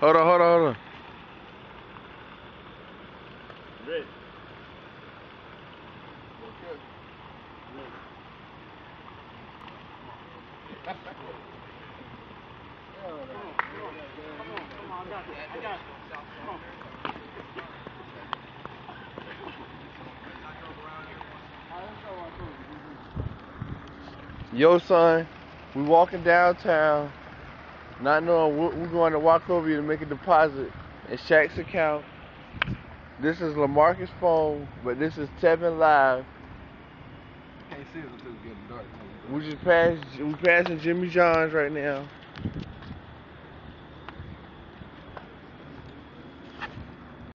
Hold on, hold on, hold on. Ready. Yo, son, we walking downtown, not knowing we're going to walk over here to make a deposit in Shaq's account. This is Lamarcus' phone, but this is Tevin Live. Can't see us until it's getting dark. We just passed, we passing Jimmy John's right now.